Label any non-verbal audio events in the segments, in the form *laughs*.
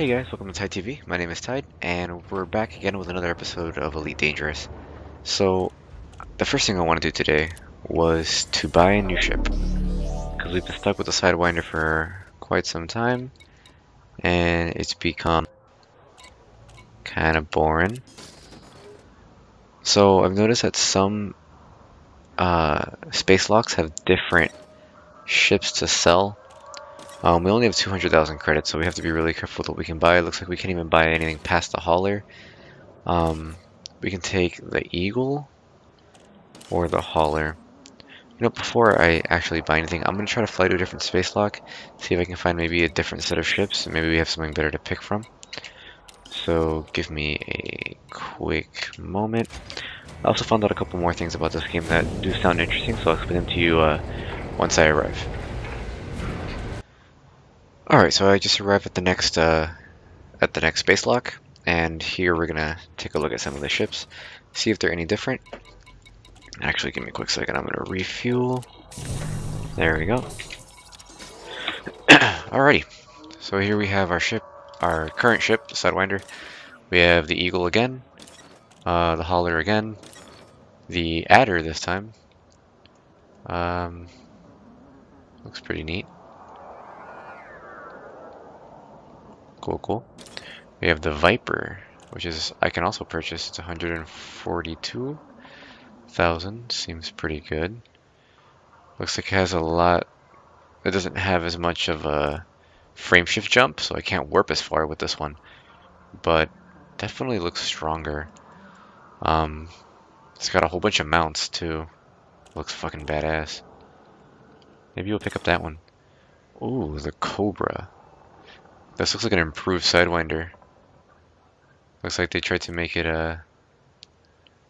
Hey guys, welcome to Tide TV. My name is Tide, and we're back again with another episode of Elite Dangerous. So, the first thing I want to do today was to buy a new ship. Because we've been stuck with the Sidewinder for quite some time, and it's become kind of boring. So, I've noticed that some uh, space locks have different ships to sell um, we only have 200,000 credits, so we have to be really careful with what we can buy. It looks like we can't even buy anything past the hauler. Um, we can take the Eagle or the hauler. You know, before I actually buy anything, I'm going to try to fly to a different space lock, see if I can find maybe a different set of ships, and maybe we have something better to pick from. So give me a quick moment. I also found out a couple more things about this game that do sound interesting, so I'll explain them to you uh, once I arrive. Alright, so I just arrived at the next uh, at the next space lock, and here we're gonna take a look at some of the ships, see if they're any different. Actually, give me a quick second. I'm gonna refuel. There we go. *clears throat* Alrighty, so here we have our ship, our current ship, the Sidewinder. We have the Eagle again, uh, the Hauler again, the Adder this time. Um, looks pretty neat. Cool, cool. We have the Viper, which is I can also purchase. It's 142,000. Seems pretty good. Looks like it has a lot. It doesn't have as much of a frame shift jump, so I can't warp as far with this one. But definitely looks stronger. Um, it's got a whole bunch of mounts too. Looks fucking badass. Maybe we'll pick up that one. Ooh, the Cobra. This looks like an improved Sidewinder. Looks like they tried to make it uh,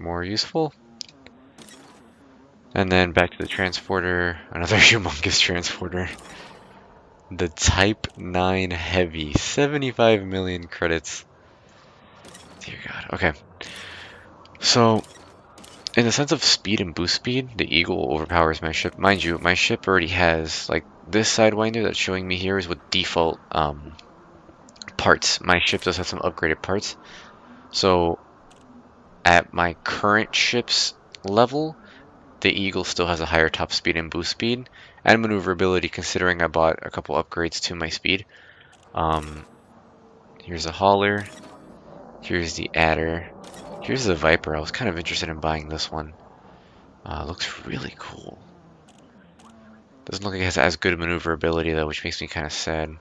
more useful. And then back to the transporter, another *laughs* humongous transporter. The Type 9 Heavy, 75 million credits. Dear God, okay. So, in the sense of speed and boost speed, the Eagle overpowers my ship. Mind you, my ship already has, like, this Sidewinder that's showing me here is with default um, parts. My ship does have some upgraded parts. So at my current ship's level, the Eagle still has a higher top speed and boost speed and maneuverability considering I bought a couple upgrades to my speed. Um, here's a hauler. Here's the adder. Here's the viper. I was kind of interested in buying this one. Uh, looks really cool. Doesn't look like it has as good maneuverability though, which makes me kind of sad.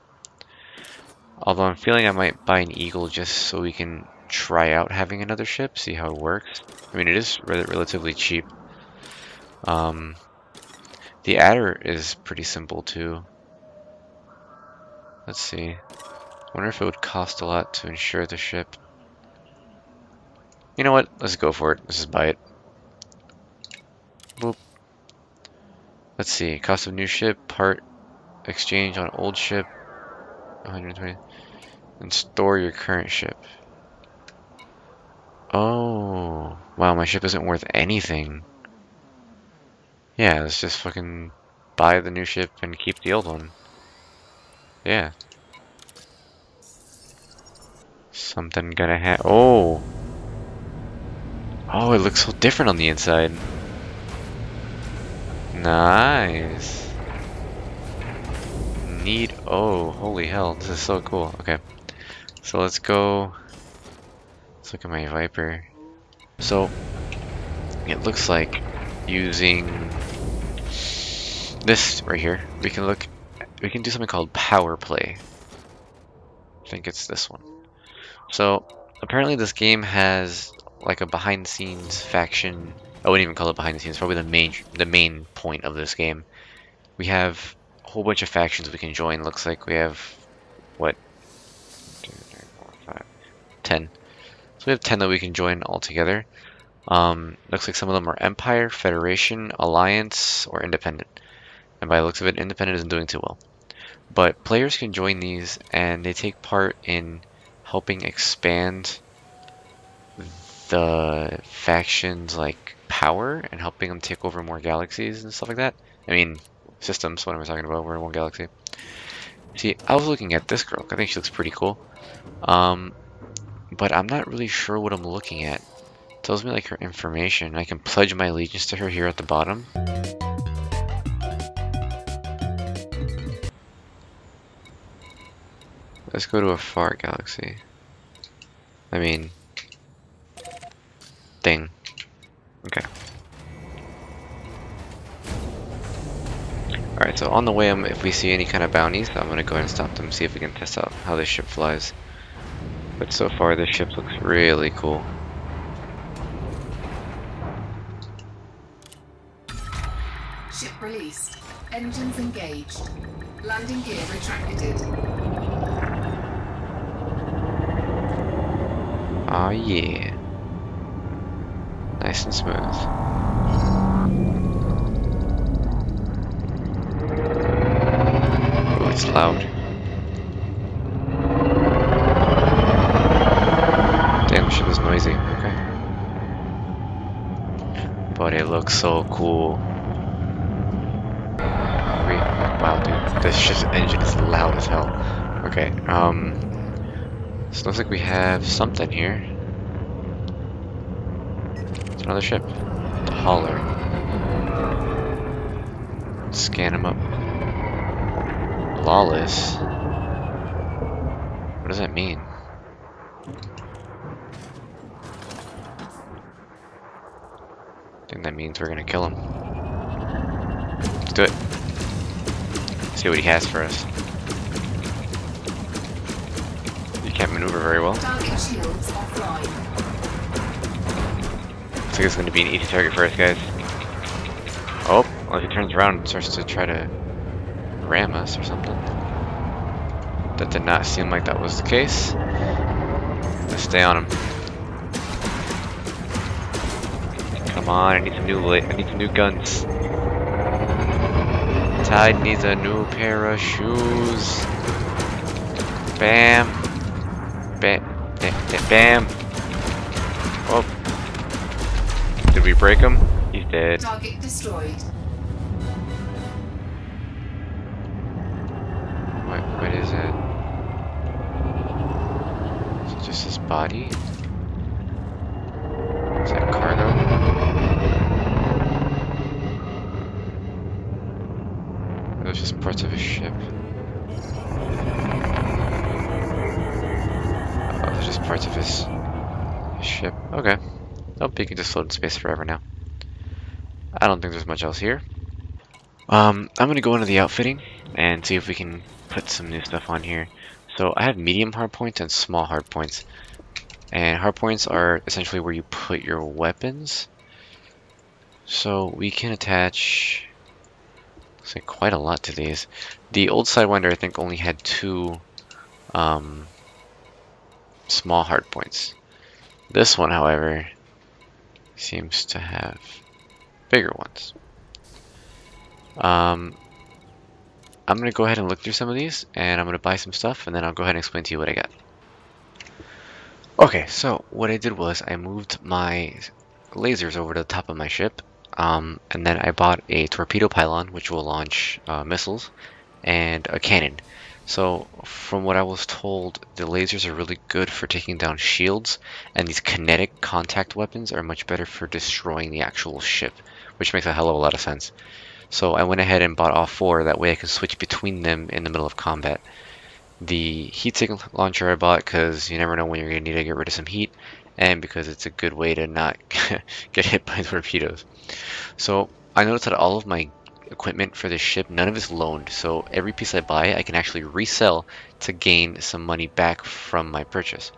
Although I'm feeling I might buy an Eagle just so we can try out having another ship, see how it works. I mean, it is re relatively cheap. Um, the adder is pretty simple too. Let's see. Wonder if it would cost a lot to insure the ship. You know what? Let's go for it. Let's just buy it. Boop. Let's see. Cost of new ship, part exchange on old ship, 120. And store your current ship. Oh. Wow, my ship isn't worth anything. Yeah, let's just fucking buy the new ship and keep the old one. Yeah. Something gonna have. Oh! Oh, it looks so different on the inside. Nice need... Oh, holy hell, this is so cool. Okay, so let's go... Let's look at my Viper. So, it looks like using this right here, we can look... We can do something called power play. I think it's this one. So, apparently this game has like a behind the scenes faction I wouldn't even call it behind the scenes, probably the main the main point of this game. We have whole bunch of factions we can join. Looks like we have, what, 10. So we have ten that we can join all together. Um, looks like some of them are Empire, Federation, Alliance, or Independent. And by the looks of it, Independent isn't doing too well. But players can join these and they take part in helping expand the factions like power and helping them take over more galaxies and stuff like that. I mean, systems, what am I talking about? We're in one galaxy. See, I was looking at this girl. I think she looks pretty cool. Um, but I'm not really sure what I'm looking at. It tells me like her information. I can pledge my allegiance to her here at the bottom. Let's go to a far galaxy. I mean, thing. Okay. Alright, so on the way, if we see any kind of bounties, I'm going to go ahead and stop them, see if we can test out how this ship flies. But so far, this ship looks really cool. Ship released. Engines engaged. Landing gear retracted. Ah, yeah. Nice and smooth. It's loud. Damn, shit is noisy. Okay. But it looks so cool. Wow, dude. This ship's engine is loud as hell. Okay, um... So looks like we have something here. It's another ship. The hauler. Scan him up. Lawless. What does that mean? I think that means we're gonna kill him. Let's do it. See what he has for us. He can't maneuver very well. Looks like it's going to be an easy target for us, guys. Oh, well, he turns around and starts to try to ram us or something. That did not seem like that was the case. Let's stay on him. Come on, I need some new I need some new guns. Tide needs a new pair of shoes. Bam. Bam. Bam. Bam. Oh. Did we break him? He's dead. Target destroyed. Is it? Is it just his body? Is that cargo? It was just parts of his ship. Oh, are just parts of his, his ship. Okay. Oh, he can just float in space forever now. I don't think there's much else here. Um, I'm gonna go into the outfitting and see if we can put some new stuff on here. So I have medium hard points and small hard points. And hard points are essentially where you put your weapons. So we can attach like quite a lot to these. The old Sidewinder I think only had two um, small hard points. This one, however, seems to have bigger ones. Um, I'm going to go ahead and look through some of these, and I'm going to buy some stuff, and then I'll go ahead and explain to you what I got. Okay, so what I did was I moved my lasers over to the top of my ship, um, and then I bought a torpedo pylon, which will launch uh, missiles, and a cannon. So from what I was told, the lasers are really good for taking down shields, and these kinetic contact weapons are much better for destroying the actual ship, which makes a hell of a lot of sense. So I went ahead and bought all four, that way I can switch between them in the middle of combat. The heat sink launcher I bought because you never know when you're going to need to get rid of some heat, and because it's a good way to not *laughs* get hit by *laughs* torpedoes. So I noticed that all of my equipment for this ship, none of it's loaned, so every piece I buy I can actually resell to gain some money back from my purchase.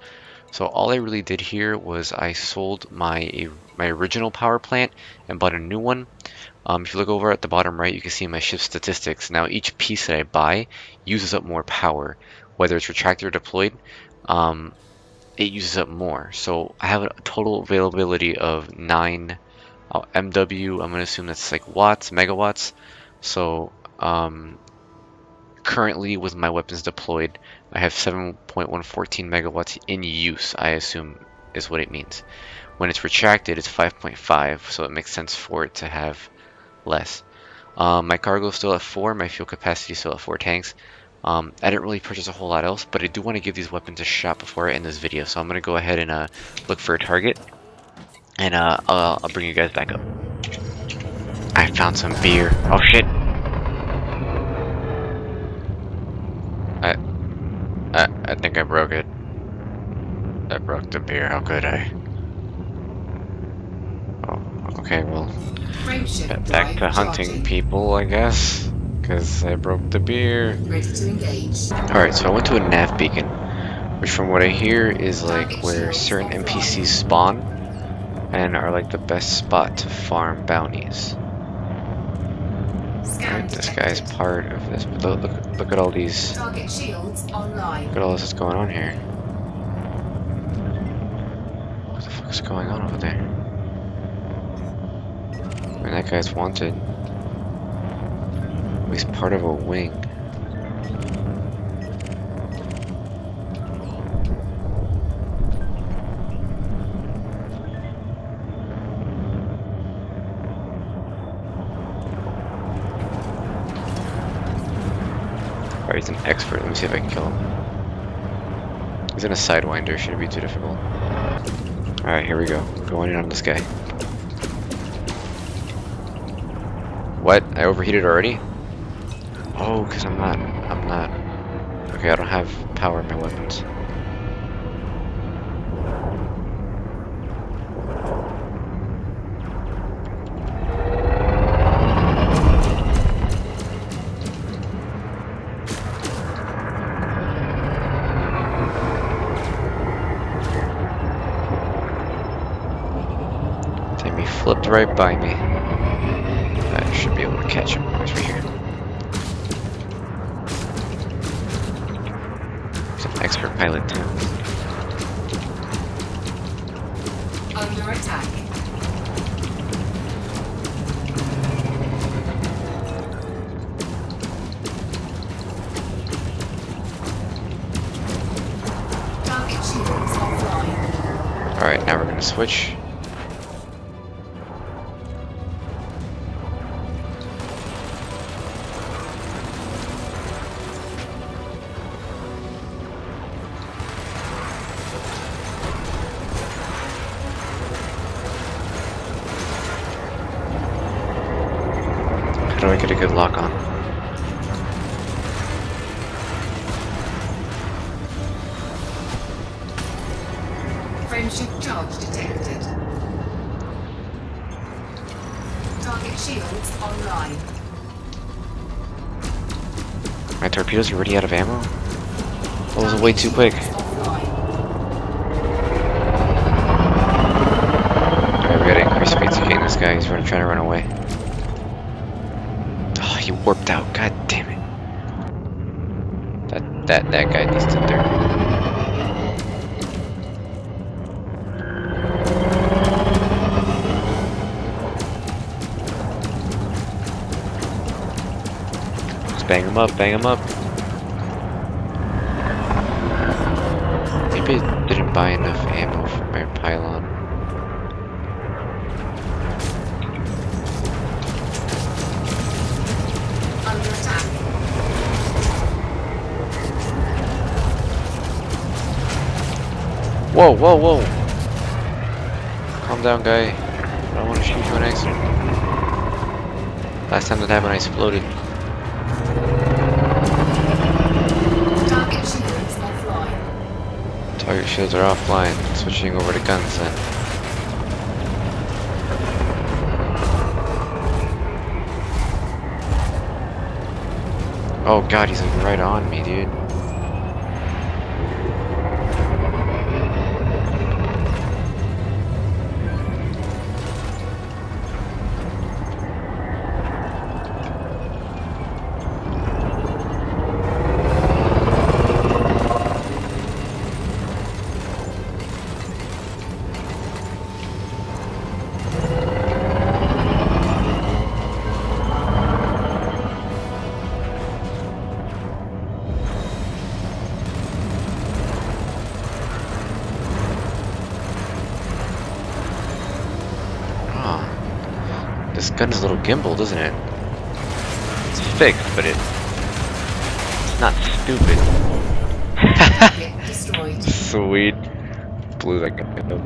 So all I really did here was I sold my my original power plant and bought a new one. Um, if you look over at the bottom right, you can see my ship statistics. Now each piece that I buy uses up more power, whether it's retracted or deployed. Um, it uses up more. So I have a total availability of 9 uh, MW. I'm going to assume that's like watts, megawatts. So um, currently with my weapons deployed, I have 7.114 megawatts in use, I assume is what it means. When it's retracted, it's 5.5, so it makes sense for it to have less. Um, my cargo is still at 4, my fuel capacity is still at 4 tanks. Um, I didn't really purchase a whole lot else, but I do want to give these weapons a shot before I end this video. So I'm going to go ahead and uh, look for a target. And uh, I'll, I'll bring you guys back up. I found some beer. Oh shit! I, I, I think I broke it. I broke the beer. How could I? Okay. Well, back to hunting people, I guess. Because I broke the beer. Ready to engage. Alright, so I went to a nav beacon, which from what I hear is like where certain NPCs spawn and are like the best spot to farm bounties. Alright, this guy's part of this, but look, look, look at all these, Target shields online. look at all this that's going on here. What the fuck is going on over there? Mean, that guy's wanted. He's part of a wing. Alright, he's an expert. Let me see if I can kill him. He's in a sidewinder. Shouldn't be too difficult. Alright, here we go. Going in on this guy. What? I overheated already? Oh, because I'm not... I'm not... Okay, I don't have power in my weapons. Flipped right by me. Expert pilot too. Under attack. Target shields offline. Alright, now we're gonna switch. I get a good lock on? Frameshift charge detected. Target shields online. My torpedoes are already out of ammo? That was way too quick. Alright, we gotta increase speed to getting this guy. He's trying to run away. Warped out. God damn it. That that that guy needs to. Just bang him up, bang him up. Maybe I didn't buy enough ammo for my pylon. Whoa, whoa, whoa! Calm down, guy. I don't want to shoot you on accident. Last time that happened, I exploded. Target shields. Target shields are offline. Switching over to guns then. Oh god, he's like right on me, dude. Gun's a little gimbal, doesn't it? It's fixed, but it's not stupid. *laughs* Sweet. Blew that guy up.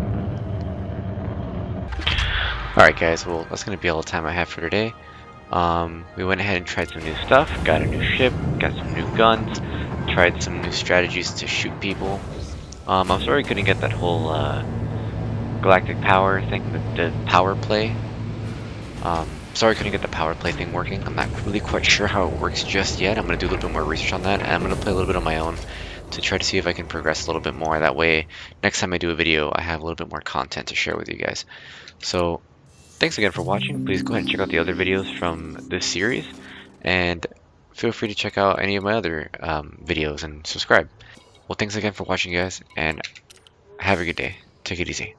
Alright guys, well that's gonna be all the time I have for today. Um, we went ahead and tried some new stuff, got a new ship, got some new guns, tried some new strategies to shoot people. Um, I'm sorry I couldn't get that whole uh, galactic power thing, the, the power play. Um, sorry I couldn't get the power play thing working. I'm not really quite sure how it works just yet. I'm going to do a little bit more research on that, and I'm going to play a little bit on my own to try to see if I can progress a little bit more. That way, next time I do a video, I have a little bit more content to share with you guys. So, thanks again for watching. Please go ahead and check out the other videos from this series, and feel free to check out any of my other um, videos and subscribe. Well, thanks again for watching, guys, and have a good day. Take it easy.